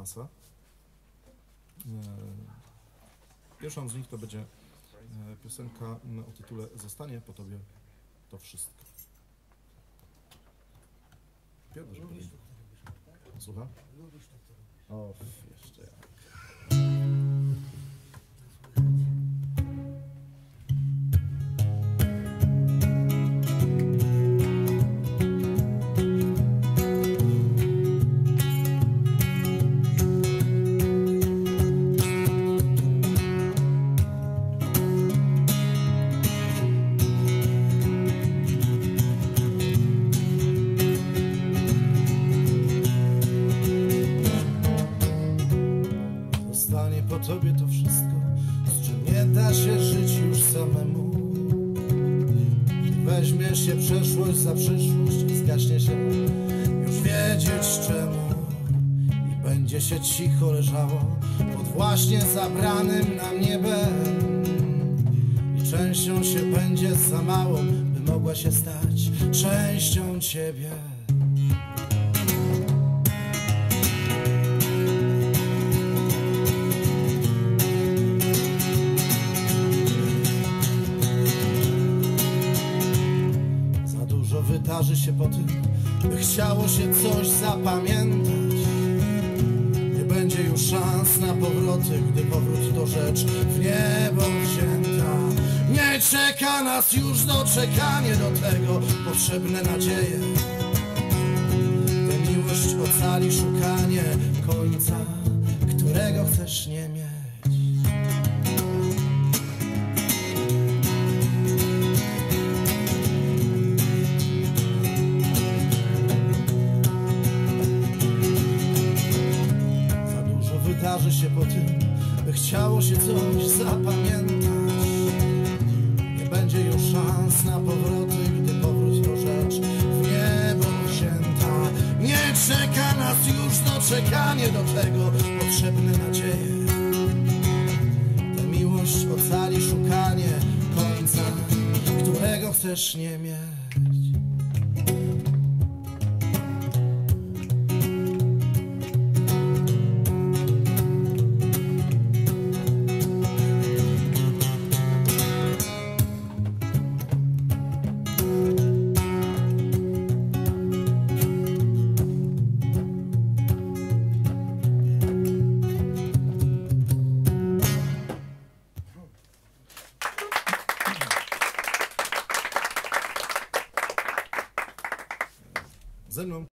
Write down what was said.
masa. E, Pierwszą z nich to będzie e, piosenka o tytule Zostanie po tobie to wszystko. Piotr, Słucham? O, jeszcze jak. Tobie to wszystko, z czym nie da się żyć już samemu. Weźmiesz się przeszłość za przyszłość, zgaśnie się już wiedzieć czemu. I będzie się cicho leżało pod właśnie zabranym nam niebem. I częścią się będzie za małą, by mogła się stać częścią ciebie. Wydarzy się po tym, by chciało się coś zapamiętać. Nie będzie już szans na powroty, gdy powrót to rzecz w niebo wzięta. Nie czeka nas już doczekanie do tego, potrzebne nadzieje. Tę miłość ocali szukanie końca, wydarzy się po tym, by chciało się coś zapamiętać. Nie będzie już szans na powroty, gdy powrót to rzecz w niebo wzięta. Nie czeka nas już doczekanie do tego, potrzebne nadzieje. Tę miłość ocali szukanie końca, którego chcesz nie mieć. não.